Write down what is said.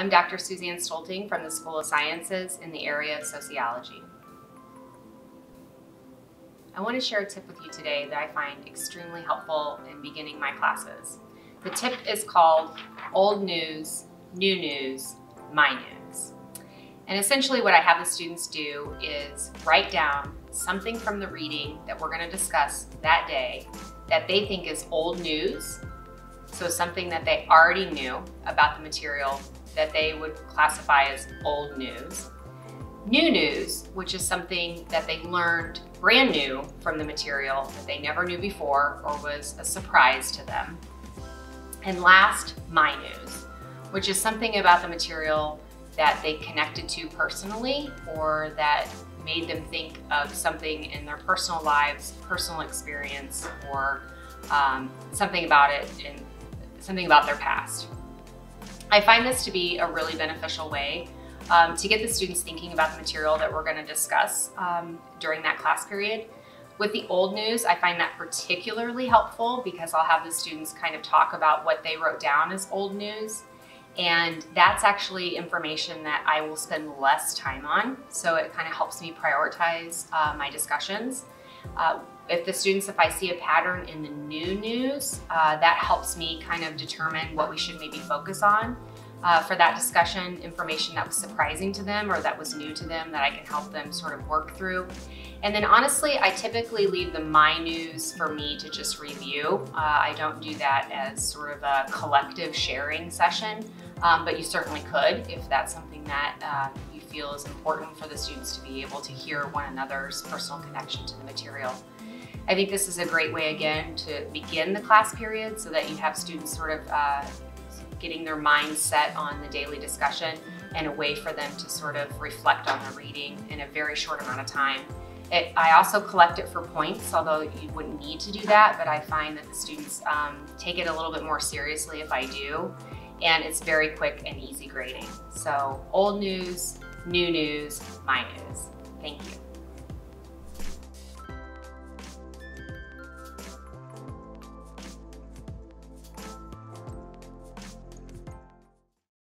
I'm Dr. Suzanne Stoelting from the School of Sciences in the area of sociology. I want to share a tip with you today that I find extremely helpful in beginning my classes. The tip is called Old News, New News, My News. And essentially what I have the students do is write down something from the reading that we're going to discuss that day that they think is old news, so something that they already knew about the material that they would classify as old news. New news, which is something that they learned brand new from the material that they never knew before or was a surprise to them. And last, my news, which is something about the material that they connected to personally or that made them think of something in their personal lives, personal experience, or um, something about it in something about their past. I find this to be a really beneficial way um, to get the students thinking about the material that we're going to discuss um, during that class period. With the old news, I find that particularly helpful because I'll have the students kind of talk about what they wrote down as old news. And that's actually information that I will spend less time on. So it kind of helps me prioritize uh, my discussions. Uh, if the students, if I see a pattern in the new news, uh, that helps me kind of determine what we should maybe focus on uh, for that discussion, information that was surprising to them or that was new to them that I can help them sort of work through. And then honestly, I typically leave the My News for me to just review. Uh, I don't do that as sort of a collective sharing session, um, but you certainly could if that's something that uh, you feel is important for the students to be able to hear one another's personal connection to the material. I think this is a great way, again, to begin the class period so that you have students sort of uh, getting their mind set on the daily discussion and a way for them to sort of reflect on the reading in a very short amount of time. It, I also collect it for points, although you wouldn't need to do that, but I find that the students um, take it a little bit more seriously if I do, and it's very quick and easy grading. So old news, new news, my news. Thank you.